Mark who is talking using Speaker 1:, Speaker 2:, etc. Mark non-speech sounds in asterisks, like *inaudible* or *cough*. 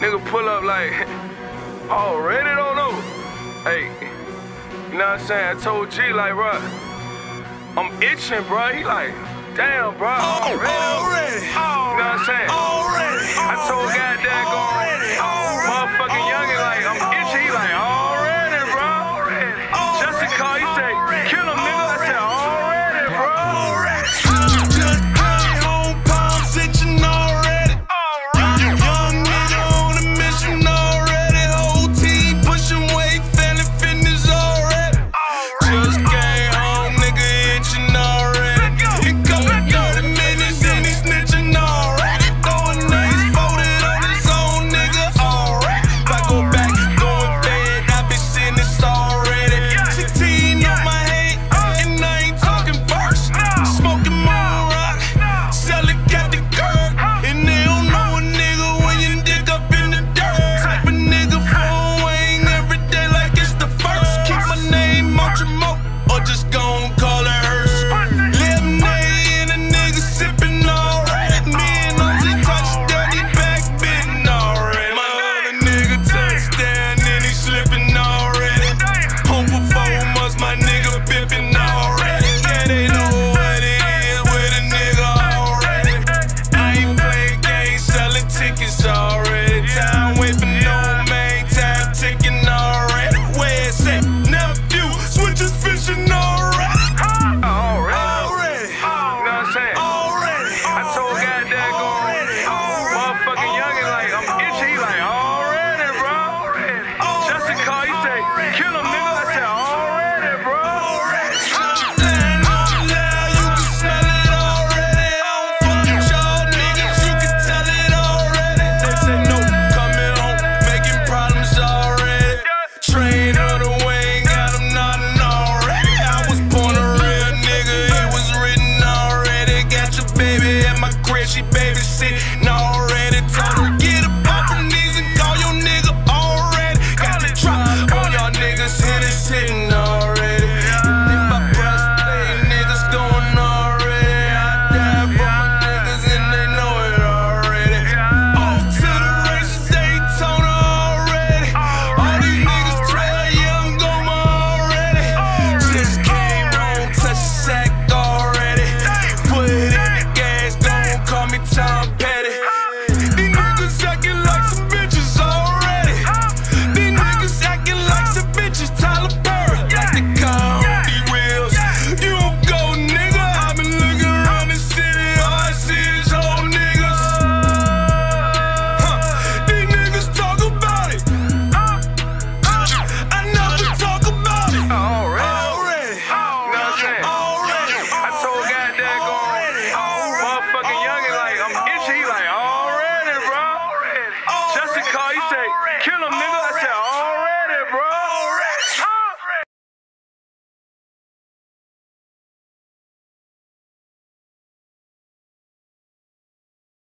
Speaker 1: Nigga pull up like, *laughs* already don't know. Hey, you know what I'm saying? I told G like, bro, I'm itching, bro. He like, damn, bro, already.
Speaker 2: already.
Speaker 1: You know what I'm saying?
Speaker 2: Already.
Speaker 1: I told goddamn already. already.